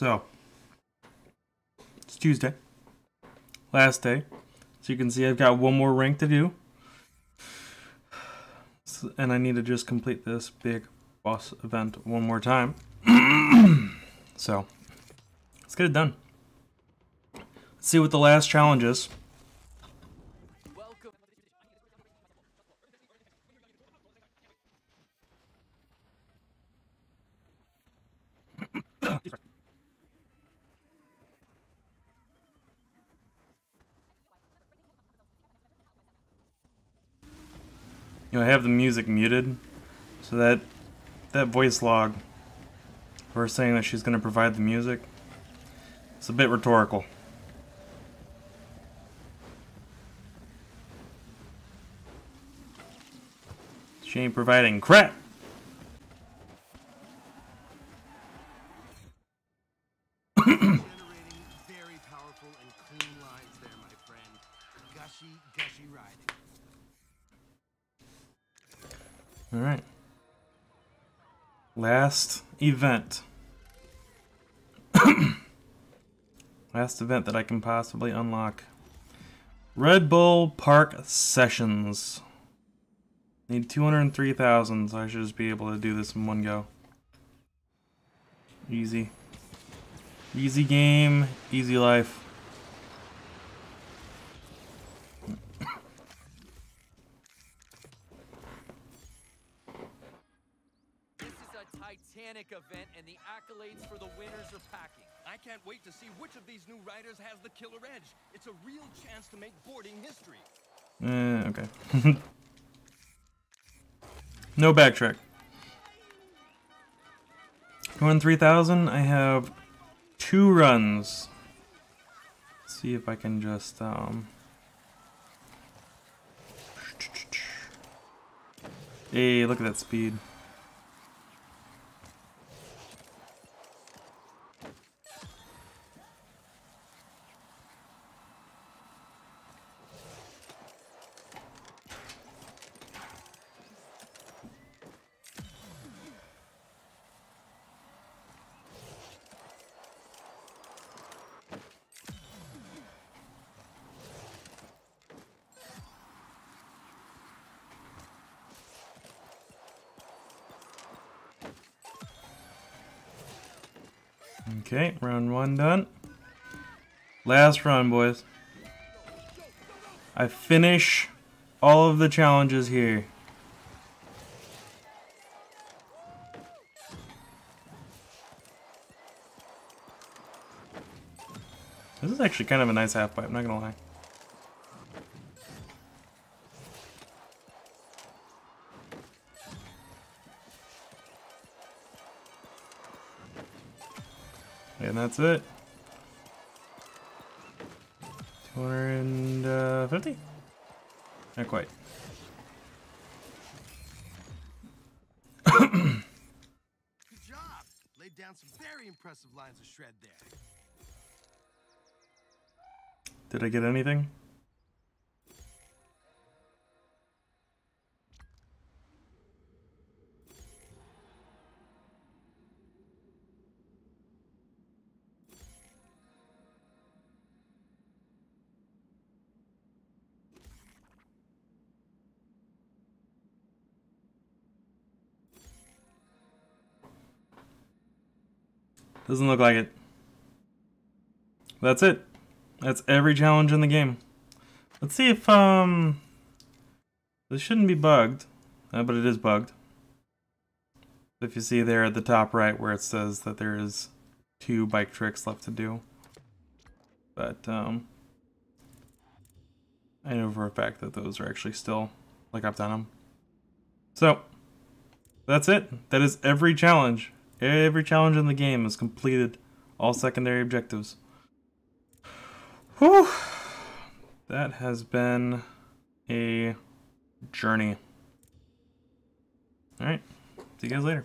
So, it's Tuesday. Last day. So you can see I've got one more rank to do. And I need to just complete this big boss event one more time. so, let's get it done. Let's see what the last challenge is. You know, I have the music muted, so that that voice log for saying that she's going to provide the music, it's a bit rhetorical. She ain't providing crap. All right. Last event. Last event that I can possibly unlock. Red Bull Park Sessions. Need 203,000, so I should just be able to do this in one go. Easy. Easy game, easy life. Titanic event, and the accolades for the winners are packing. I can't wait to see which of these new riders has the killer edge. It's a real chance to make boarding history. Eh, okay. no backtrack. Going 3,000, I have two runs. Let's see if I can just, um... Hey, look at that speed. Okay, round one done. Last round, boys. I finish all of the challenges here. This is actually kind of a nice half pipe, I'm not gonna lie. And that's it. 250? Not quite. Good job. Laid down some very impressive lines of shred there. Did I get anything? Doesn't look like it. That's it. That's every challenge in the game. Let's see if, um... This shouldn't be bugged, uh, but it is bugged. If you see there at the top right where it says that there is two bike tricks left to do. But, um... I know for a fact that those are actually still, like I've done them. So, that's it. That is every challenge. Every challenge in the game is completed. All secondary objectives. Whew. That has been a journey. Alright. See you guys later.